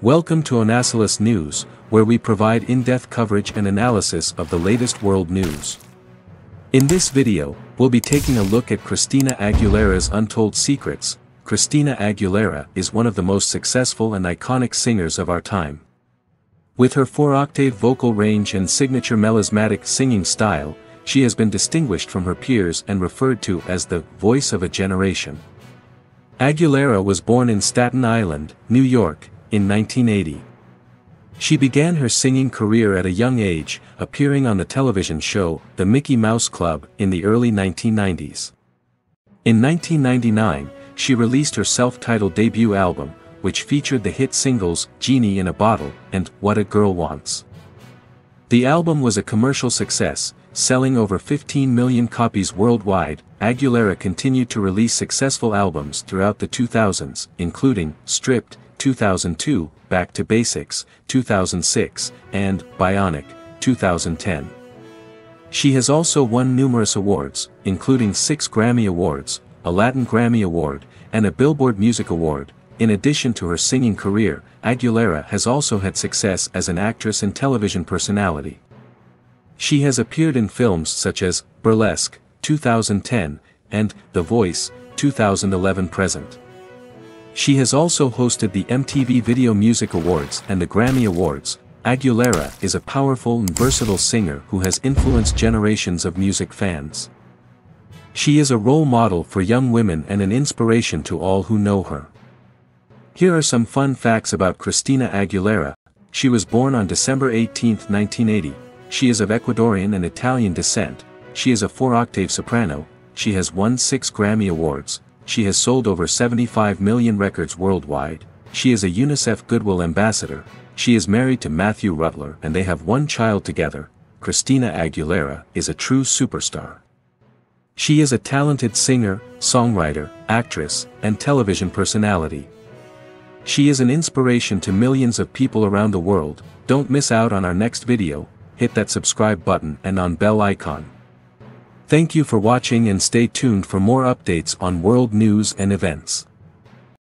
Welcome to Onasilus News, where we provide in-depth coverage and analysis of the latest world news. In this video, we'll be taking a look at Christina Aguilera's untold secrets. Christina Aguilera is one of the most successful and iconic singers of our time. With her four-octave vocal range and signature melismatic singing style, she has been distinguished from her peers and referred to as the voice of a generation. Aguilera was born in Staten Island, New York, in 1980. She began her singing career at a young age, appearing on the television show, The Mickey Mouse Club, in the early 1990s. In 1999, she released her self-titled debut album, which featured the hit singles Genie in a Bottle and What a Girl Wants. The album was a commercial success, selling over 15 million copies worldwide, Aguilera continued to release successful albums throughout the 2000s, including Stripped, 2002, Back to Basics, 2006, and Bionic, 2010. She has also won numerous awards, including six Grammy Awards, a Latin Grammy Award, and a Billboard Music Award. In addition to her singing career, Aguilera has also had success as an actress and television personality. She has appeared in films such as Burlesque, 2010, and The Voice, 2011 present. She has also hosted the MTV Video Music Awards and the Grammy Awards. Aguilera is a powerful and versatile singer who has influenced generations of music fans. She is a role model for young women and an inspiration to all who know her. Here are some fun facts about Christina Aguilera. She was born on December 18, 1980. She is of Ecuadorian and Italian descent. She is a four-octave soprano. She has won six Grammy Awards she has sold over 75 million records worldwide, she is a UNICEF Goodwill Ambassador, she is married to Matthew Rutler and they have one child together, Christina Aguilera is a true superstar. She is a talented singer, songwriter, actress, and television personality. She is an inspiration to millions of people around the world, don't miss out on our next video, hit that subscribe button and on bell icon. Thank you for watching and stay tuned for more updates on world news and events.